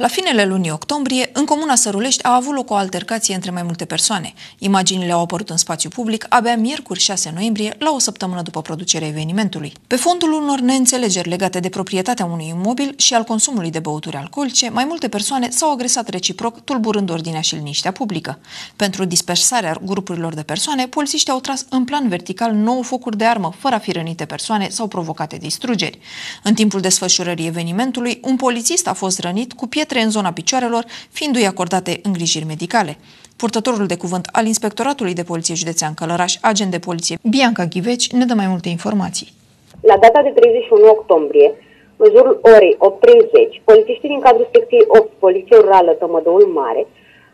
La finele lunii octombrie, în comuna Sărulești a avut loc o altercație între mai multe persoane. Imaginile au apărut în spațiu public abia miercuri 6 noiembrie, la o săptămână după producerea evenimentului. Pe fondul unor neînțelegeri legate de proprietatea unui imobil și al consumului de băuturi alcoolice, mai multe persoane s-au agresat reciproc, tulburând ordinea și liniștea publică. Pentru dispersarea grupurilor de persoane, polițiștii au tras în plan vertical nouă focuri de armă, fără a fi rănite persoane sau provocate distrugeri. În timpul desfășurării evenimentului, un polițist a fost rănit cu pietre pietre în zona picioarelor, fiindu-i acordate îngrijiri medicale. Purtătorul de cuvânt al Inspectoratului de Poliție Județean Călăraș, agent de poliție Bianca Ghiveci, ne dă mai multe informații. La data de 31 octombrie, în jurul orei 8.30, polițiștii din cadrul secției 8, Poliție Rurală Tămădăul Mare,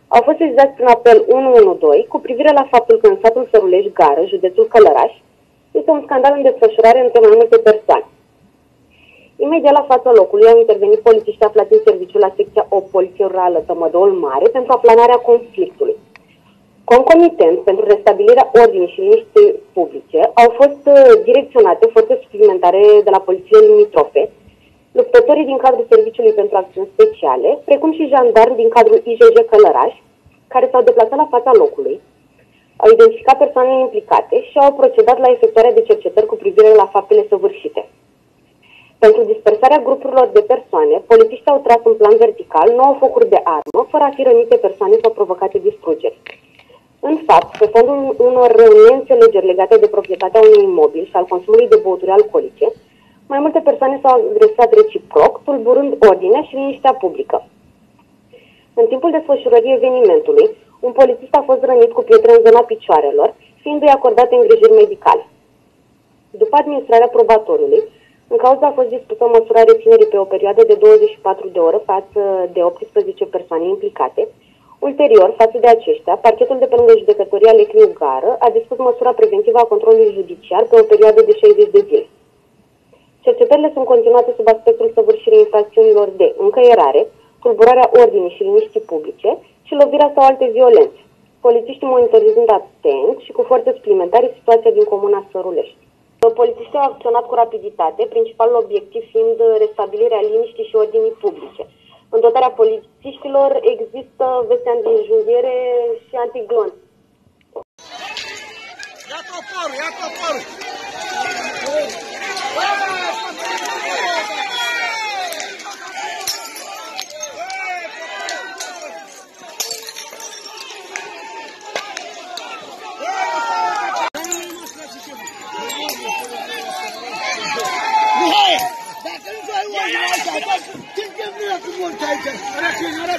au fost sesizați prin apel 112 cu privire la faptul că în satul Sărulești Gară, județul Călăraș, este un scandal în desfășurare între mai multe persoane. Imediat la fața locului au intervenit polițiști aflați în serviciu la secția 8 Poliție Rurală Tămădăul Mare pentru aplanarea conflictului. Concomitent, pentru restabilirea ordinii și liniștii publice, au fost uh, direcționate forțe suplimentare de la poliție limitrofe, luptătorii din cadrul Serviciului pentru Acțiuni Speciale, precum și jandarmi din cadrul IJJ Călăraș, care s-au deplasat la fața locului, au identificat persoanele implicate și au procedat la efectuarea de cercetări cu privire la faptele săvârșite. Pentru dispersarea grupurilor de persoane, polițiștii au tras în plan vertical nouă focuri de armă, fără a fi rănite persoane sau provocate distrugeri. În fapt, pe fondul unor neînțelegeri legate de proprietatea unui imobil și al consumului de băuturi alcoolice, mai multe persoane s-au agresat reciproc, tulburând ordinea și liniștea publică. În timpul desfășurării evenimentului, un polițist a fost rănit cu pietre în zona picioarelor, fiindu-i acordate îngrijiri medicale. După administrarea probatoriului, în cauza a fost dispusă măsura reținerii pe o perioadă de 24 de ore față de 18 persoane implicate. Ulterior, față de aceștia, parchetul de pe lângă judecătoria Lecliu Gară a dispus măsura preventivă a controlului judiciar pe o perioadă de 60 de zile. Cercetările sunt continuate sub aspectul săvârșirii infracțiunilor de încăierare, tulburarea ordinii și liniștii publice și lovirea sau alte violențe. Polițiștii monitorizând atent și cu forțe suplimentare situația din comuna Sărulești. Polițiștii au acționat cu rapiditate, principalul obiectiv fiind restabilirea liniștii și ordinii publice. În dotarea polițiștilor există veste anti-injundiere și antiglon. Ia toporul, ia toporul!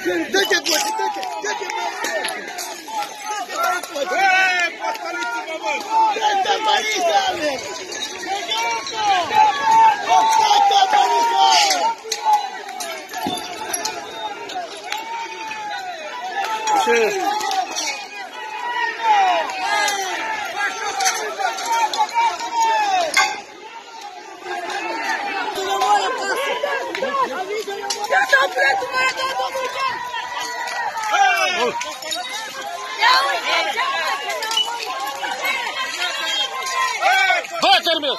Take it, Blackie, take it, take it, Blackie. Hey, Pascalito, vamos. Take it, Marizales. Take it, Marizales. Cheers. Я там, блядь, у меня Ol. Bak elimi.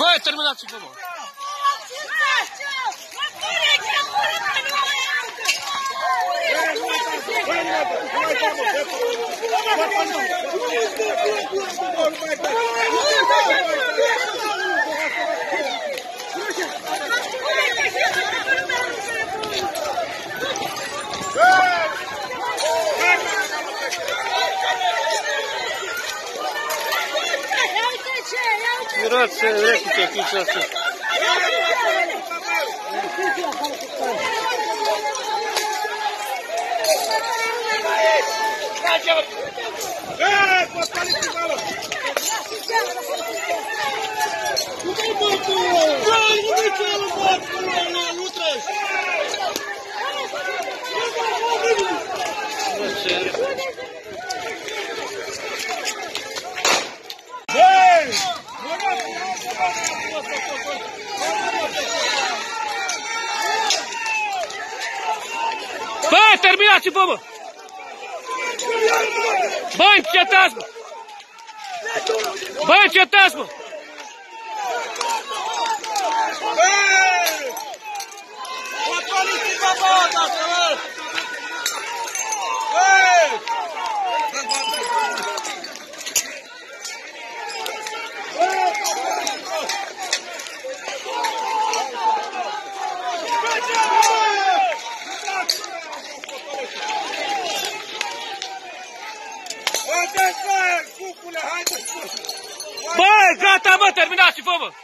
Bak terminat baba. Thank you. Миграция электрика включается. Эй, подпалите мало! Ой, не выкинули, Bate, Bubu! Banho, fantasma! Banho, fantasma! Controle em cima, volta, Terminaste, vamos!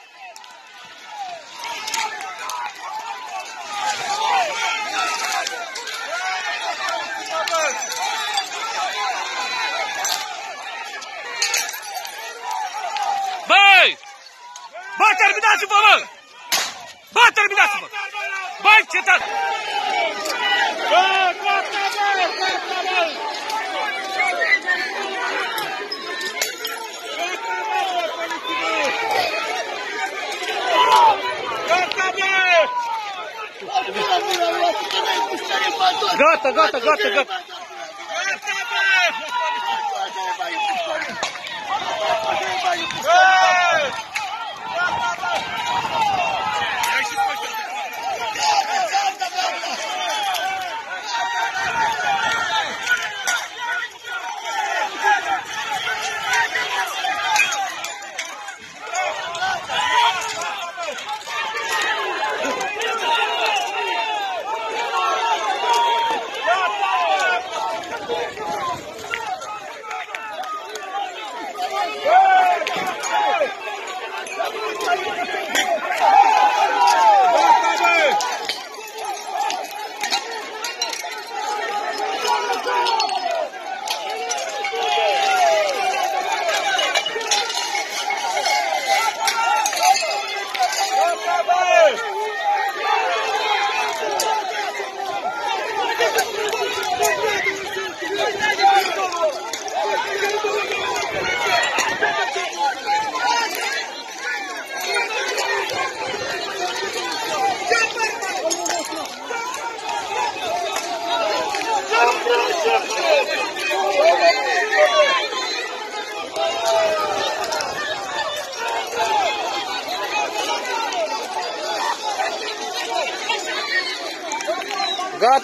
Vai! Vai terminar, Silvão! Vai terminar, Silvão! Vai, Tietano! Gata, gata, gata, gata. Gata,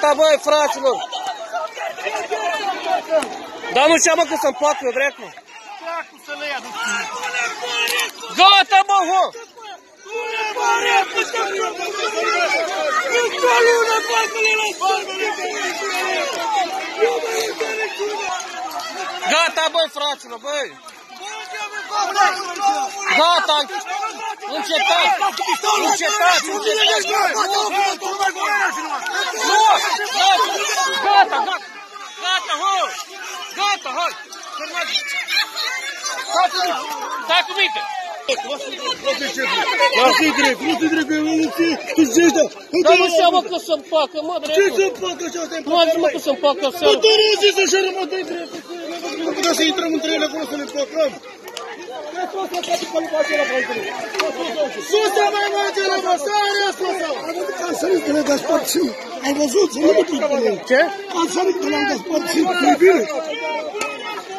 băi, fraților! Dar nu știu, mă, că să-mi pacă, dracu! Gata, mă, ho! Gata, băi, fraților, băi! Gata! Încetați! Încetați! Încetați! Nu! Gata, gata! Gata, ho! Gata, hai! Terminați! Stai cu minte! Stai cu minte! Lasă-i drept, lasă-i drept, că nu ți tu zici, da. Dar nu știu, mă, că să-mi pacă, mă, Ce dracu! să facă așa, te Nu am zis, mă, că să-mi pacă Bă, seara. tu nu zici așa, mă, dă-i drept. Nu putea să intrăm între ele acolo să ne păcăm. Alsarik Gönendes Partisi, Avazul Sınavı Türkleri, Alsarik Gönendes Partisi kulübü.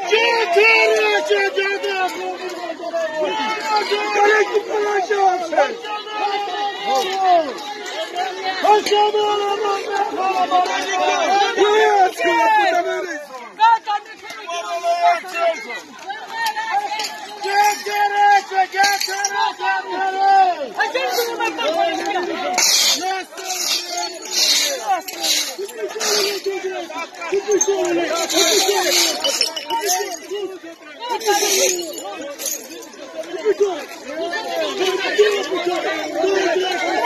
Çekere çekerde! Aleyküm selam! Kaçamı alamam ben! Thank you.